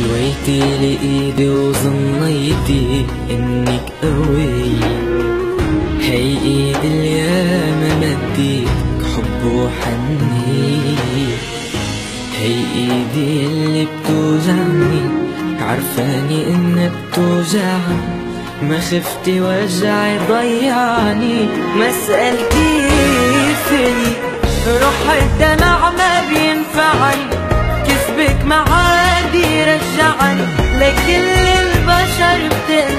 لويتي لإيدي وظنيتي إنك قوي هي إيدي الياما مديتك حب وحني. هي إيدي اللي بتوجعني عرفاني إنها بتوجعني ما خفتي وجعي ضيعني. ما سألتي فيني. روح الدمع ما بينفعني. كسبك معادي Gönül başarıp de